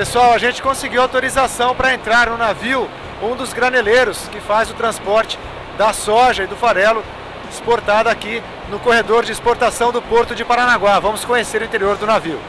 Pessoal, a gente conseguiu autorização para entrar no navio, um dos graneleiros que faz o transporte da soja e do farelo exportada aqui no corredor de exportação do Porto de Paranaguá. Vamos conhecer o interior do navio.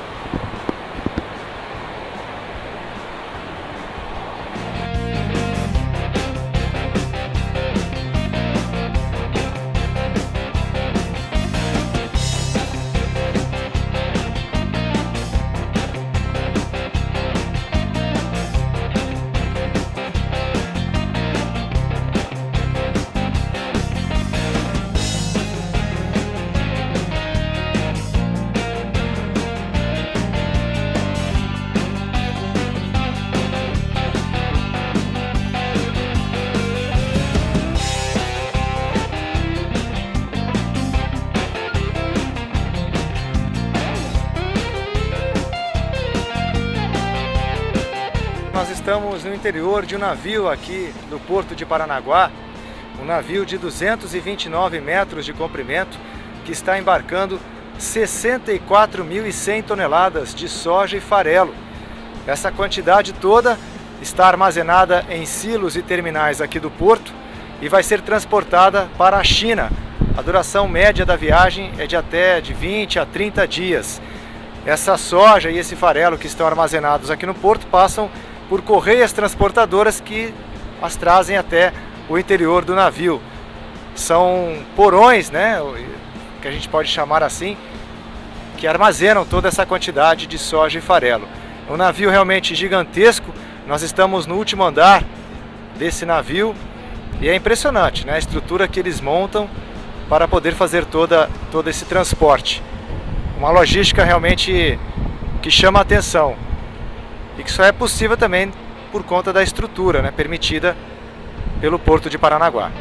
Nós estamos no interior de um navio aqui do Porto de Paranaguá, um navio de 229 metros de comprimento que está embarcando 64.100 toneladas de soja e farelo. Essa quantidade toda está armazenada em silos e terminais aqui do porto e vai ser transportada para a China. A duração média da viagem é de até de 20 a 30 dias. Essa soja e esse farelo que estão armazenados aqui no porto passam por correias transportadoras que as trazem até o interior do navio. São porões, né, que a gente pode chamar assim, que armazenam toda essa quantidade de soja e farelo. É um navio realmente gigantesco. Nós estamos no último andar desse navio e é impressionante, né, a estrutura que eles montam para poder fazer toda todo esse transporte. Uma logística realmente que chama a atenção e que só é possível também por conta da estrutura né, permitida pelo Porto de Paranaguá.